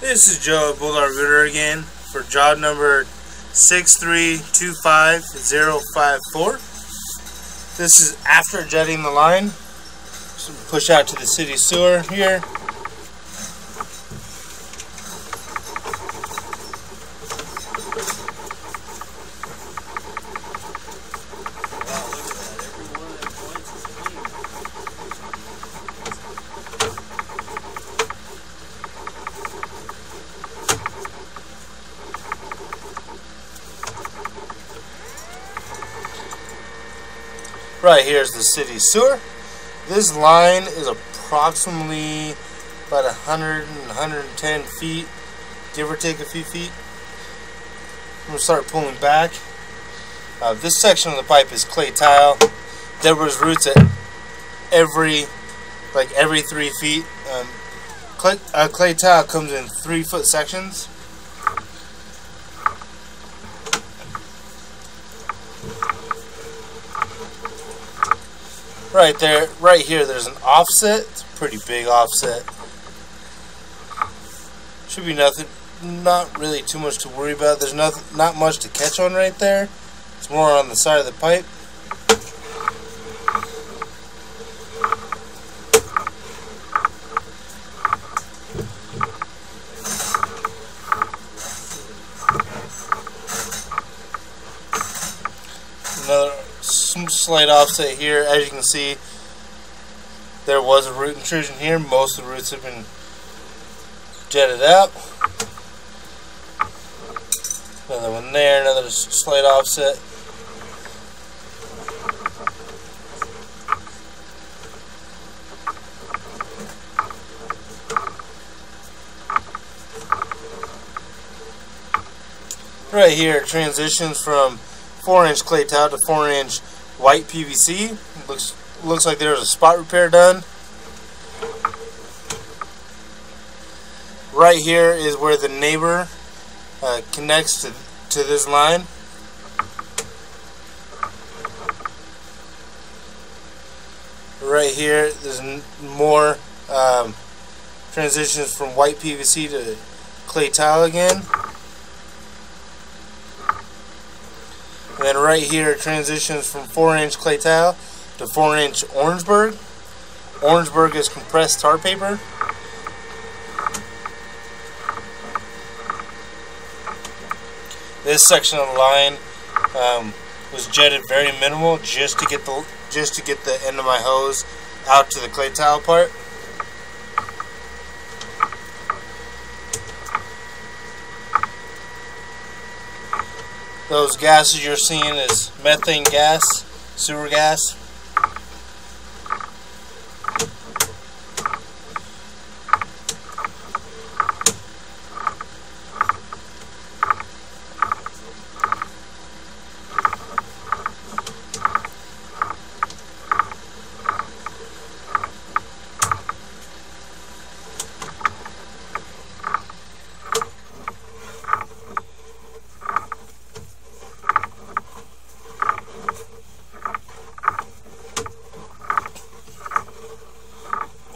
This is Joe Bulldog Rooter again for job number 6325054. This is after jetting the line. Push out to the city sewer here. Right here is the city sewer. This line is approximately about 100 and 110 feet, give or take a few feet. I'm going to start pulling back. Uh, this section of the pipe is clay tile. There was roots at every, like every three feet. Um, clay, uh, clay tile comes in three foot sections. Right there, right here, there's an offset. It's a pretty big offset. Should be nothing, not really too much to worry about. There's nothing, not much to catch on right there. It's more on the side of the pipe. Another some slight offset here. As you can see, there was a root intrusion here. Most of the roots have been jetted out. Another one there, another slight offset. Right here, transitions from 4 inch clay tile to 4 inch white PVC. Looks looks like there was a spot repair done. Right here is where the neighbor uh, connects to, to this line. Right here, there's more um, transitions from white PVC to clay tile again. Then right here it transitions from 4 inch clay tile to 4 inch Orangeburg. Orangeburg is compressed tar paper. This section of the line um, was jetted very minimal just to get the just to get the end of my hose out to the clay tile part. Those gases you're seeing is methane gas, sewer gas.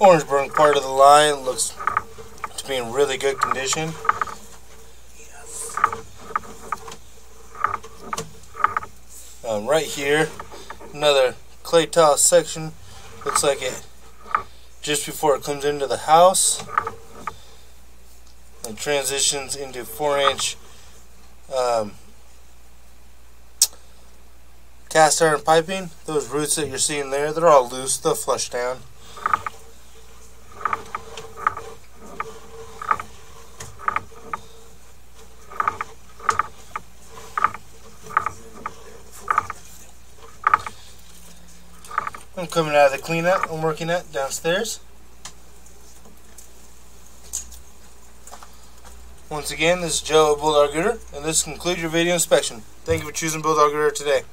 Orangeburg part of the line looks to be in really good condition. Um, right here, another clay tile section. Looks like it just before it comes into the house. And transitions into 4 inch um, cast iron piping. Those roots that you're seeing there, they're all loose, they'll flush down. I'm coming out of the cleanup I'm working at downstairs. Once again, this is Joe Bulldog Rooter, and this concludes your video inspection. Thank you for choosing Bulldog Rooter today.